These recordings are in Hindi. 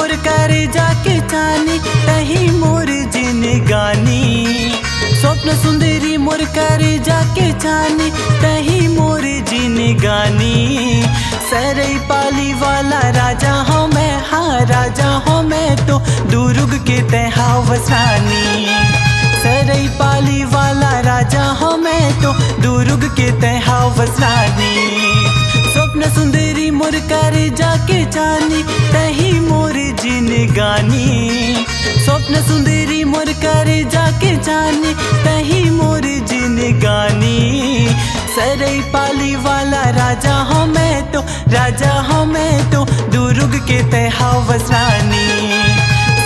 मोर करे जाके जानी तही मोर जिन गानी। स्वप्न सुंदरी मोर करे जाके जानी तही मोर जिन गानी। सरई पाली वाला राजा हो मैं हाँ राजा हो मैं तो दुर्ग के तहा वसानी सरई पाली वाला राजा हो मैं तो दुर्ग के तहा वसानी स्वप्न सुंदरी मोर करे जाके जानी तही जिन गानी स्वप्न सुंदरी मोर करे जाके जानी, तही मोर जिन गानी। सरई पाली वाला राजा हो मैं तो राजा हो मैं तो दुर्ग के तहा वसानी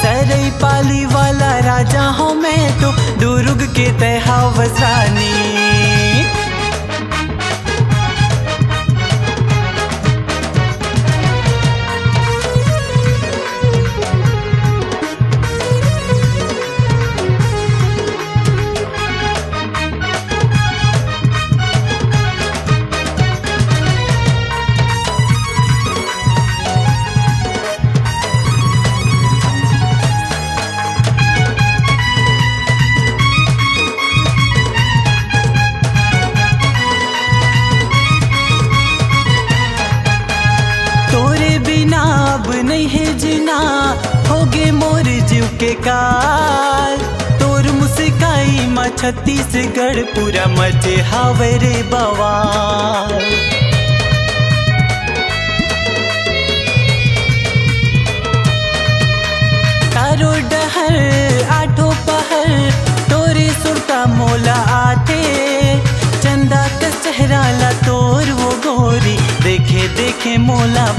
सरई पाली वाला राजा हो मैं तो दुर्ग के तहा वसानी तोरे बिना अब नहीं है जीना। होगे मोर जीव के काल। तोर मुस्काई माँ छत्तीसगढ़ पूरा मचे हावे रे बवाल। तारो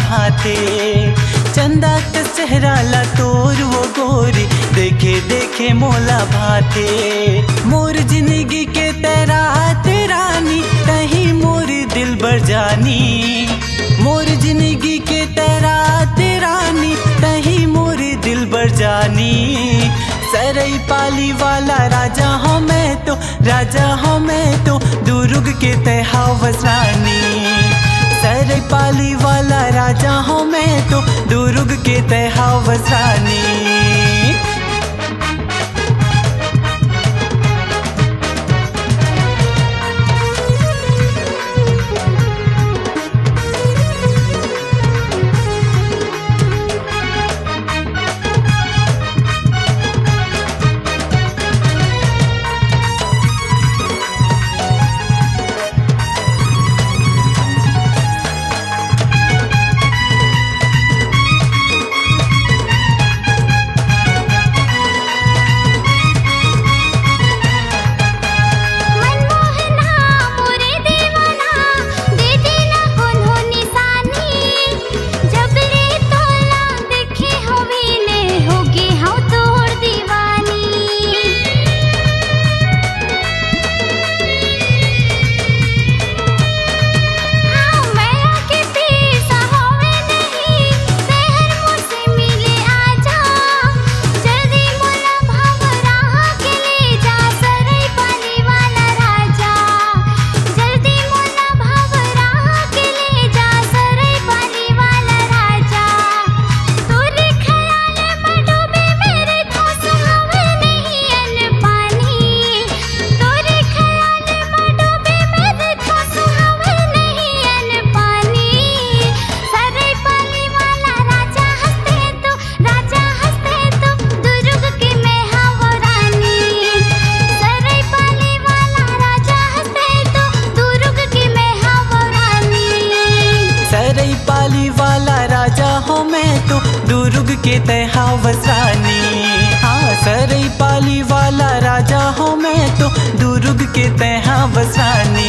भाते चंदा का चेहरा ला तोर वो गोरी, देखे देखे मोला भाते। मोर ज़िंदगी के तेरा तेरानी कहीं मोर दिल बर जानी। मोर ज़िंदगी के तेरा तेरानी कहीं मोर दिल बर जानी। सरई पाली वाला राजा हो मैं तो राजा हो मैं तो दुर्ग के तहा वसानी सरई पाली वाला राजा हूँ मैं तो दुर्ग के तहा वसानी पाली वाला राजा हो मैं तो दुर्ग के तहा वसानी हाँ सरई पाली वाला राजा हो मैं तो दुर्ग के तहा वसानी